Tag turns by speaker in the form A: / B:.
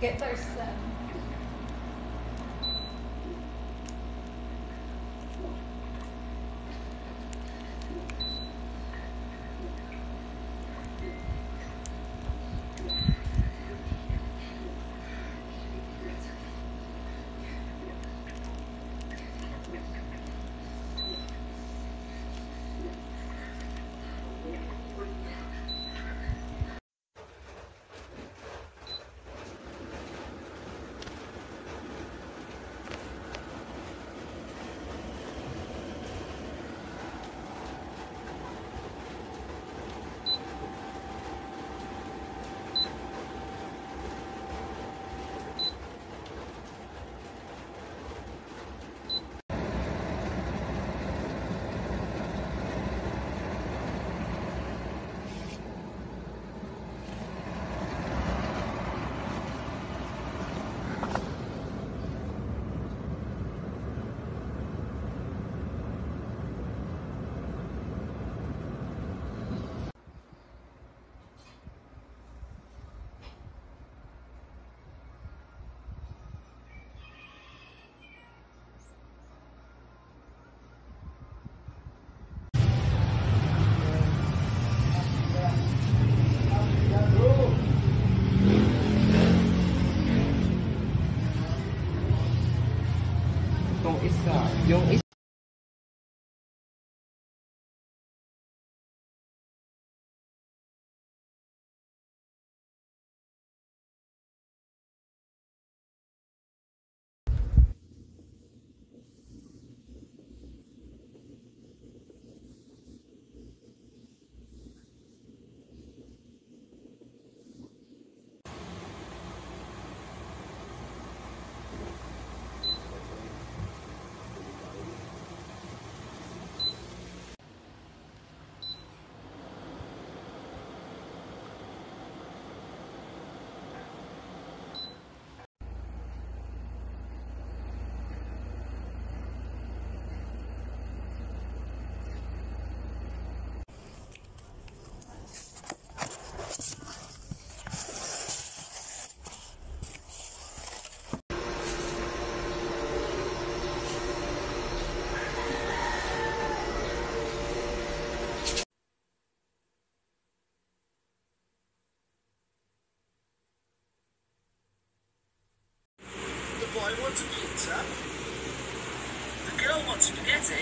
A: get those. Um,
B: Yung isa, yung isa.
C: Boy wants pizza. The girl wants spaghetti.